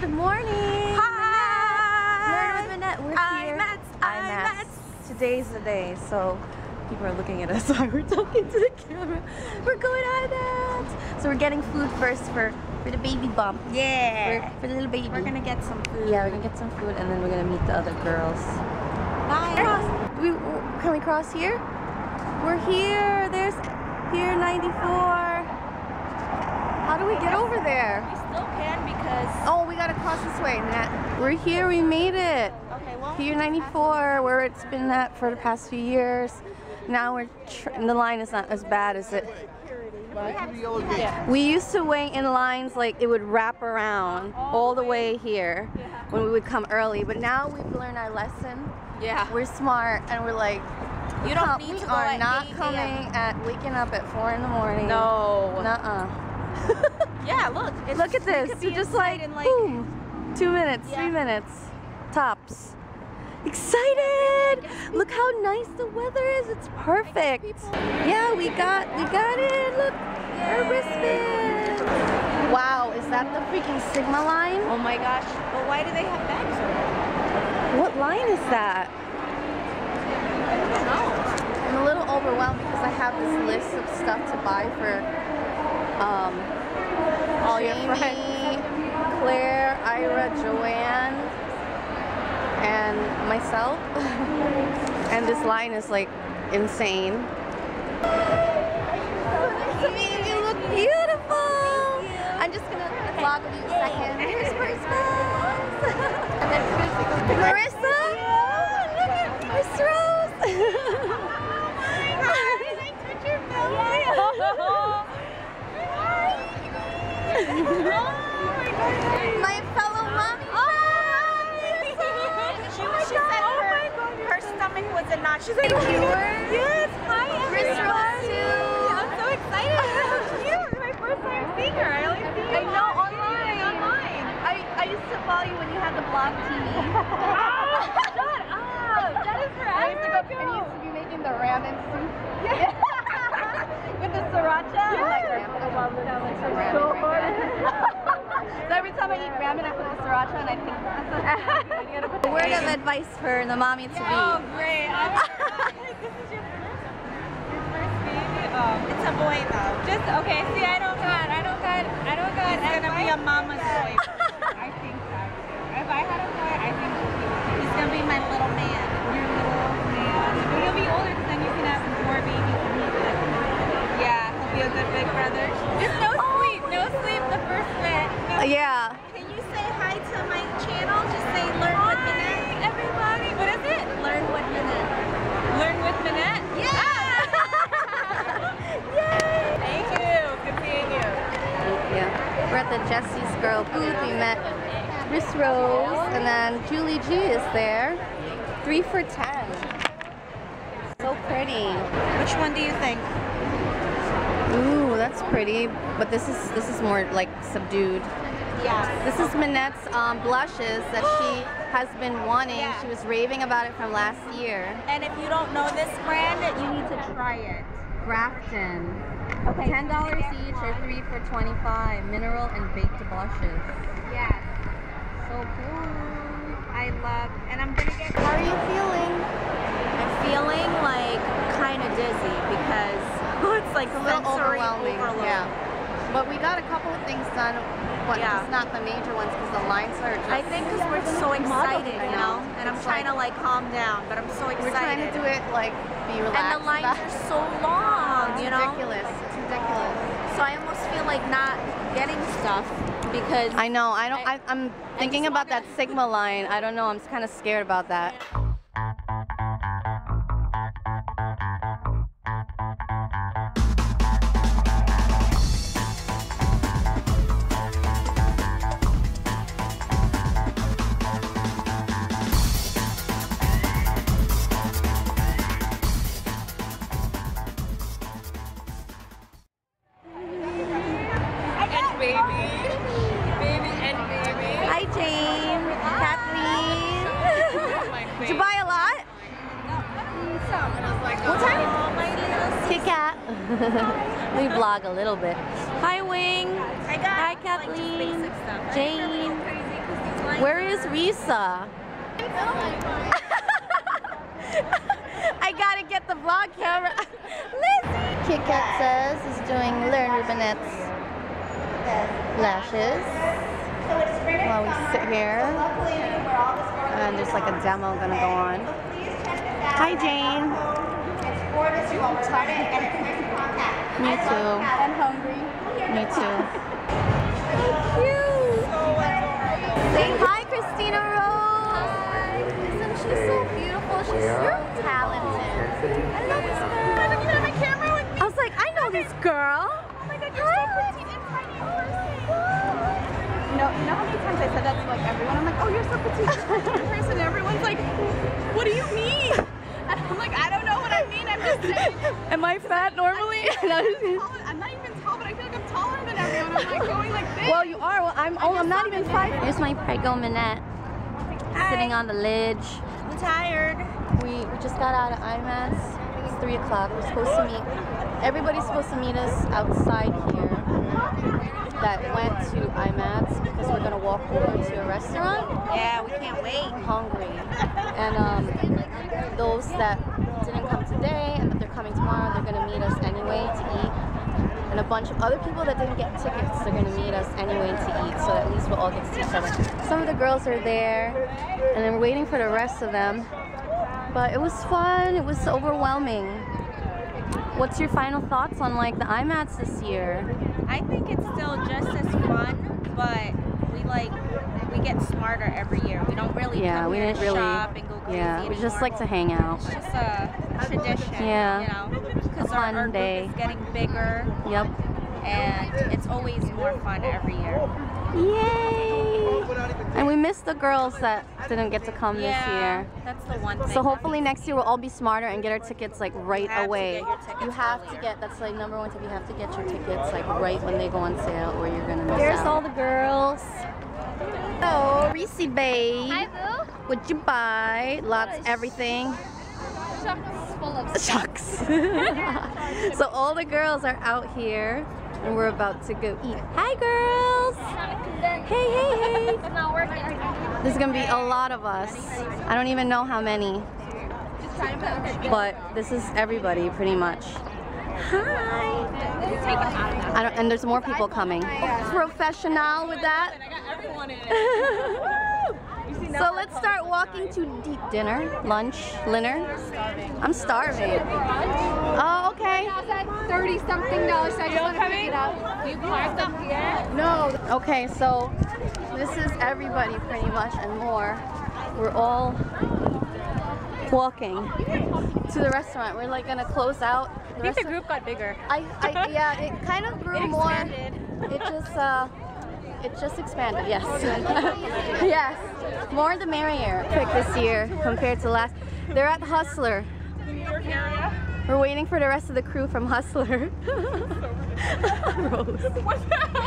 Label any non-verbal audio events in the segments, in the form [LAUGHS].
Good morning. Hi. With Minette. We're here. IMATS, IMATS. Today's the day, so people are looking at us [LAUGHS] while we're talking to the camera. We're going IMATS. So we're getting food first for for the baby bump. Yeah. For, for the little baby. We're gonna get some food. Yeah, we're gonna get some food and then we're gonna meet the other girls. Bye. Cross. We, can we cross here? We're here. There's Pier 94. How do we get over there? Still can because. Oh, we gotta cross this way, Nat. We're here. We made it. Okay, well. Pier 94, where it's been at for the past few years. Now we're the line is not as bad as it. We used to wait in lines like it would wrap around all the way here when we would come early, but now we've learned our lesson. Yeah. We're smart and we're like, You don't need we to go are at not 8 a.m. coming at waking up at four in the morning. No. Nuh-uh. [LAUGHS] Yeah, look. It's, Look at this. We're just like, in like boom, two minutes, Yeah. three minutes, tops. Excited! Look how nice the weather is. It's perfect. Yeah, we got we got it. Look, our wristband. Wow, is that the freaking Sigma line? Oh my gosh. But why do they have bags What line is that? I don't know. I'm a little overwhelmed because I have this list of stuff to buy for um, All your Jamie, friends. Claire, Ira, Joanne, and myself. [LAUGHS] and this line is like insane. You look beautiful. I'm just gonna vlog with you a second. Here's [LAUGHS] and then Marissa. Oh my fellow mommy. Oh, [LAUGHS] She, oh she said her, oh her stomach was a notch. She's like? Yes, hi, Chris everyone. Too. I'm so excited. [LAUGHS] so cute. It's my first time seeing her. I only see you I know, online. online. I, I used to follow you when you had the blog TV. [LAUGHS] Shut up. That is I used to go, forever and you used to be making the ramen soup. Yeah. With the sriracha. I'm like, Yes. I love this. Like some ramen so right [LAUGHS] so every time I eat ramen, I put the sriracha and I think that's a word of advice for the mommy to be. Oh, great. I was like, oh, this is your first, your first baby? Oh. It's a boy, though. Just, okay, see, I don't got, I don't got, I don't got. He's gonna be a mama's Yeah, he'll be a good big brother. Just no oh sleep, no sleep the first bit. No uh, Yeah. can you say hi to my channel? Just say learn with Minette. everybody. What is it? Learn with Minette. Learn with Minette? Yeah! Ah! [LAUGHS] Yay! Thank you. Good seeing you. We're at the Jesse's Girl booth. We met Miss Rose and then Julie G is there. Three for ten. So pretty. Which one do you think? Ooh, that's pretty. But this is this is more like subdued. Yeah. This is Minette's um, blushes that she has been wanting. Yeah. She was raving about it from last year. And if you don't know this brand, you need to try it. Grafton. Okay. Ten dollars each or three for twenty-five. Mineral and baked blushes. Yes. So cool. I love, and I'm gonna get. How are you feeling? I'm feeling like kind of dizzy because it's like It's a little overwhelming. overload. Yeah. But we got a couple of things done. But Yeah. just not the major ones because the lines are just. I think because we're so excited, you know. know, and I'm It's trying to like calm down, but I'm so excited. We're trying to do it like be relaxed. and the lines are so long, It's you know. ridiculous. It's ridiculous. So I almost feel like not getting stuff because I know. I don't. I, I'm thinking about that Sigma line. I don't know. I'm kind of scared about that. and [LAUGHS] we vlog a little bit. Hi, Wing. I got Hi, Kathleen. basic stuff. I didn't Jane. really go crazy Where is Risa? [LAUGHS] [LAUGHS] I gotta get the vlog camera. Lizzie! Kit Kat says is doing Learn Rubinette's lashes while we sit here. And there's like a demo gonna go on. Hi Jane. Me too. And hungry. Me [LAUGHS] too. Cute. Say hi, Christina Rose. Isn't she so beautiful? She's so talented. I love this girl. You have my camera with me. I was like, I know this girl. Oh my god, you're so petite and tiny in person. You know, you know how many times I said that to like everyone? I'm like, oh, you're so petite [LAUGHS] and tiny in person. And everyone's like, what do you mean? [LAUGHS] And I'm like, I don't know what I mean. I'm just saying. [LAUGHS] Am I fat normally? [LAUGHS] Taller- I'm not even tall, but I feel like I'm taller than everyone. I'm like going like this. well, you are. Well, I'm. Oh, I'm not even five. Here's my prego minette sitting on the ledge. I'm tired. We, we just got out of IMATS. It's 3 o'clock. We're supposed to meet, everybody's supposed to meet us outside here that went to IMATS because we're going to walk over to a restaurant. Yeah, we can't wait. Hungry. And um, those that didn't come today and that they're coming tomorrow, they're going to meet us anyway to eat. And a bunch of other people that didn't get tickets, they're going to meet us anyway to eat. So at least we'll all get to see each other. Some of the girls are there, and then we're waiting for the rest of them. But it was fun. It was overwhelming. What's your final thoughts on like the IMATs this year? I think it's still just as fun, but we like we get smarter every year. We don't really Yeah, come we here didn't to really. shop and go crazy Yeah, we just like to hang out. It's just a tradition, Yeah. you know, because A our, fun our group day. is getting bigger, Yep. and it's always more fun every year. Yay! And we missed the girls that didn't get to come this yeah, year. that's the one thing. So hopefully next year we'll all be smarter and get our tickets like right have to away. tickets you have to get that's like number one tip. You have to get your tickets like right when they go on sale, or you're gonna miss There's out. all the girls. Hello, Reese babe. Hi, Boo. What'd you buy? Lots, everything. Shucks full of Shucks. [LAUGHS] so all the girls are out here, and we're about to go eat. Hi, girls. Hey, hey, hey. [LAUGHS] It's not working. There's gonna be a lot of us. I don't even know how many, Just trying to put it but this is everybody pretty much. Hi. I don't, and there's more people coming. Professional with that. [LAUGHS] so let's start walking to deep dinner, lunch, dinner. I'm starving. Oh, okay. Thirty something dollars. So I just want to pick it up. You parked up here? No. Okay, so this is everybody pretty much and more. We're all walking to the restaurant. We're like gonna close out. The I think the restaurant. group got bigger. I, I yeah, it kind of [LAUGHS] grew It more. It just uh, it just expanded. Yes, [LAUGHS] yes. More the merrier. Quick this year compared to last. They're at Hustler. The New York area. We're waiting for the rest of the crew from Hustler. Rose.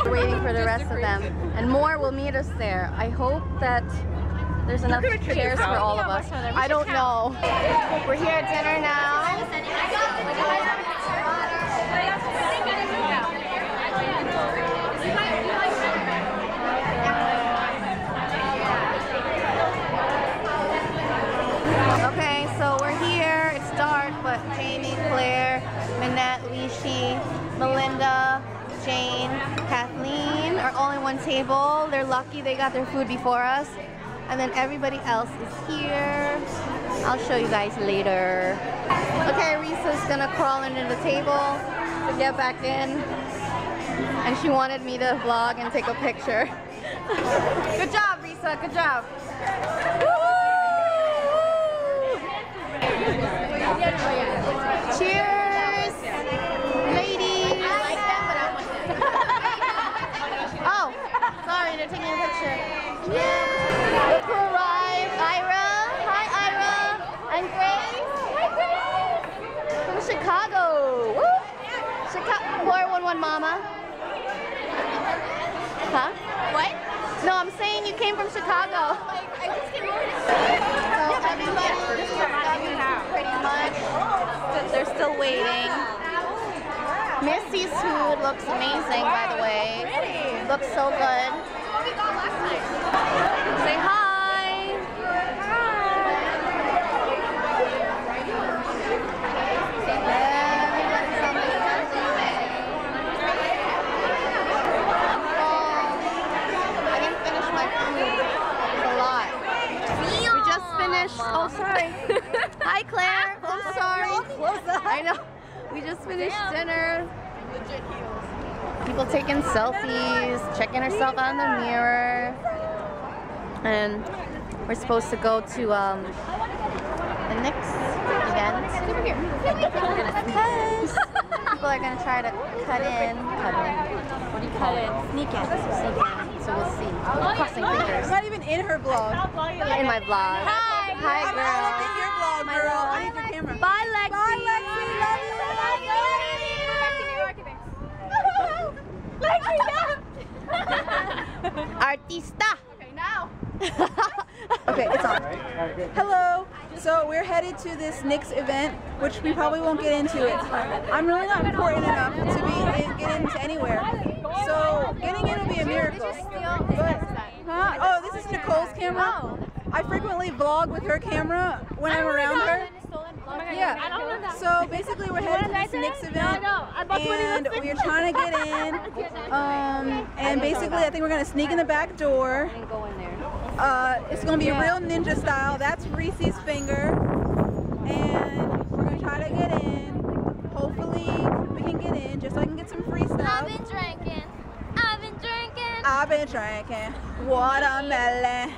We're waiting for the rest of them. And more will meet us there. I hope that there's enough chairs for all of us. what's that? We I don't know. We're here at dinner now. Table. They're lucky they got their food before us. And then everybody else is here. I'll show you guys later. Okay, Risa's gonna crawl under the table to get back in. And she wanted me to vlog and take a picture. [LAUGHS] Good job, Risa. Good job. Cheers, ladies. oh, sorry, they're taking. Look who arrived. Ira. Hi, Ira. And Grace. Hi, Grace. From Chicago. Woo. Chicago 411 Mama. Huh? What? No, I'm saying you came from Chicago. I just came over So everybody is pretty much. They're still waiting. Missy's food looks amazing, by the way. Looks so good. Say hi. I didn't finish my food. It's a lot. We just finished. Oh, sorry. [LAUGHS] hi, Claire. I'm sorry. I know. We just finished dinner. People taking selfies, checking herself out in the mirror. And we're supposed to go to um, the next event. People are gonna try to cut in, cut in. What do you call it? Sneak in. Sneak in. So we'll see. Crossing fingers. not even in her vlog. In my vlog. Hi. Hi, I'm not in your vlog, My girl. love. I need your camera. Bye, Lexi. Bye, Lexi. Love you. Artista. Okay, now. okay, it's on. Hello. To this Nyx event, which we probably won't get into. It. I'm really not important enough to be in, get into anywhere. So getting in will be a miracle. But, huh? Oh, this is Nicole's camera. I frequently vlog with her camera when I'm around her. Yeah. So basically, we're headed to this Nyx event, and we're trying to get in. Um, and basically, I think we're gonna sneak in the back door. Uh, it's gonna be real ninja style. That's Reese's finger, and we're gonna try to get in. Hopefully, we can get in, just so I can get some free stuff. I've been drinking. I've been drinking. I've been drinking watermelon,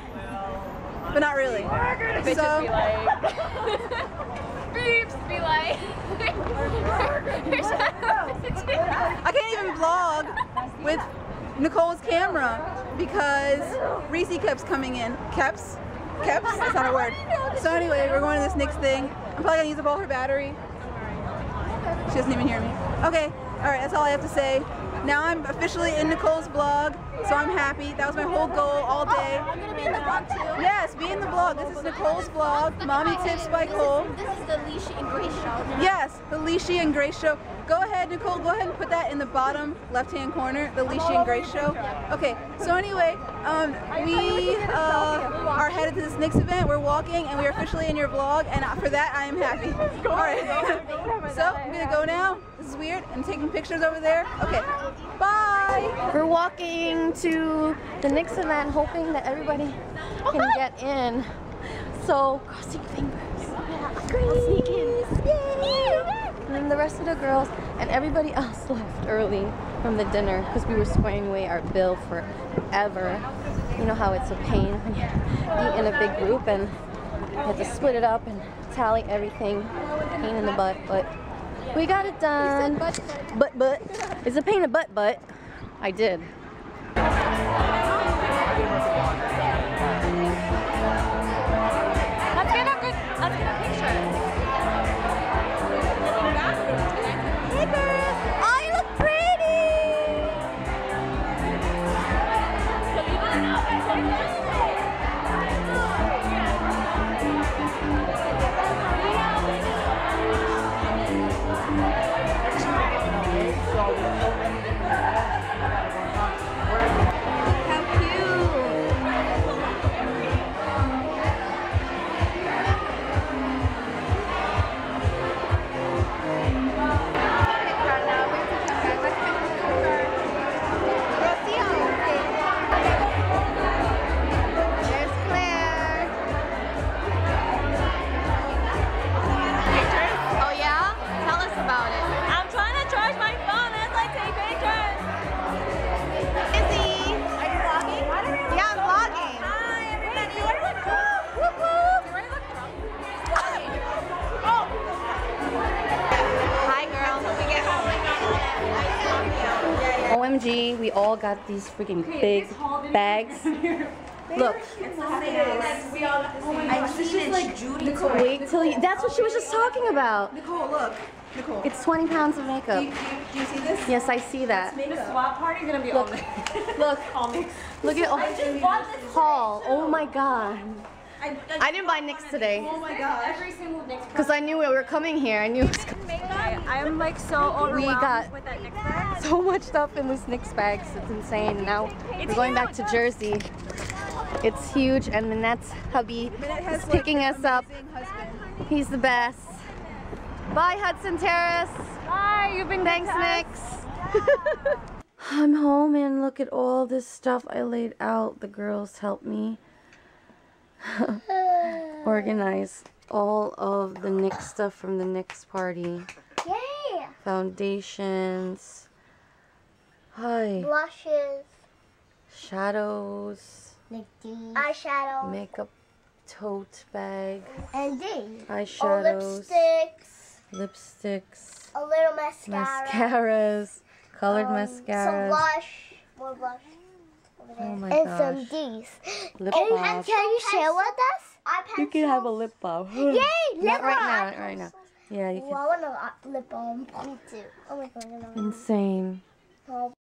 but not really. So. [LAUGHS] Beeps be like. I can't even vlog with Nicole's camera because Reese keeps coming in. Keps? Keps? That's not a word. So anyway, we're going to this Nyx thing. I'm probably gonna use up all her battery. She doesn't even hear me. Okay, all right, that's all I have to say. Now I'm officially in Nicole's vlog, so I'm happy. That was my whole goal all day. I'm gonna be in the vlog too. Yes, be in the vlog. This is Nicole's vlog, Mommy Tips by Cole. This is the Leisha and Grace show. Yes, the Leashy and Grace show. Go ahead, Nicole. Go ahead and put that in the bottom left-hand corner. The Leashy and Grace show. Okay. So anyway, um, we uh, are headed to this next event. We're walking, and we are officially in your vlog. And for that, I am happy. [LAUGHS] All right. [LAUGHS] so I'm gonna go now. This is weird. I'm taking pictures over there. Okay. Bye. We're walking to the Nyx event, hoping that everybody oh, can get in. So crossing fingers. Grace. Yay! And then the rest of the girls and everybody else [LAUGHS] left early from the dinner because we were squaring away our bill forever. You know how it's a pain when you eat in a big group and you have to split it up and tally everything. Pain in the butt, but we got it done. But but it's a pain in the butt, but I did. Got these freaking big bags. [LAUGHS] Look, I've seen it, Judy. Nicole. wait till you. That's what she was just talking about. Nicole, look. Nicole. It's 20 pounds of do, makeup. you, do you see this? Yes, I see that. Swap party gonna be Look, look, [LAUGHS] comics. look at all haul. Oh my god. I didn't buy Nyx today Oh my gosh. Every single Nyx because I knew we were coming here. I knew it was I'm like so overwhelmed got- with that Nyx bag. [LAUGHS] so much stuff in these Nyx bags. It's insane. Now we're going back to Jersey. It's huge, and that's hubby Minette is picking us up. husband. He's the best. Bye, Hudson Terrace. Hi, you've been Thanks, Nyx. [LAUGHS] I'm home and look at all this stuff I laid out. The girls helped me [LAUGHS] [SIGHS] organize all of the NYX stuff from the NYX party. Yay! Foundations. Hi. Blushes, Shadows. like these. Eyeshadow. Makeup tote bag. and these. Oh, Eyeshadows. lipsticks. Lipsticks. A little mascara. Mascaras. Colored um, mascaras. Some blush. More blush. Oh my and gosh. some these. Lip Can, balm. can you share with us? Eye You can have a lip balm. [LAUGHS] Yay! Not lip right balm. now. Not right now. Oh, yeah, you oh, Well, I want a lip balm. Me too. Oh my god. Can. Insane. Oh,